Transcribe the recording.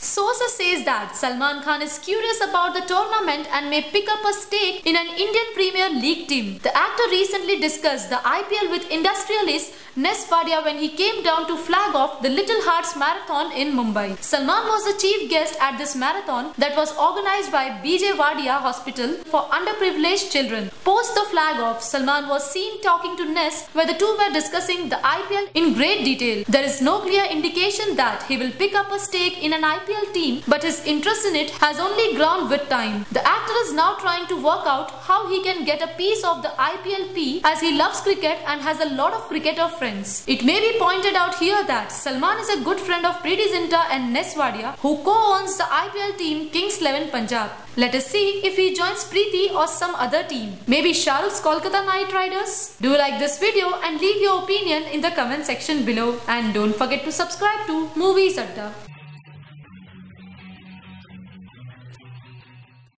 sources says that Salman Khan is curious about the tournament and may pick up a stake in an Indian Premier League team. The actor recently discussed the IPL with industrialist Ness Wadia when he came down to flag off the Little Hearts Marathon in Mumbai. Salman was the chief guest at this marathon that was organized by BJ Wadia Hospital for underprivileged children. Post the flag off, Salman was seen talking to Ness where the two were discussing the IPL in great detail. There is no clear indication that he will pick up a stake in an IPL team but his interest in it has only grown with time. The actor is now trying to work out how he can get a piece of the IPLP as he loves cricket and has a lot of cricketer friends. It may be pointed out here that Salman is a good friend of Preity Zinta and Ness Wadia who co-owns the IPL team Kings 11 Punjab. Let us see if he joins Preeti or some other team. Maybe Shah Kolkata Knight Riders? Do like this video and leave your opinion in the comment section below. And don't forget to subscribe to Moviez Adda.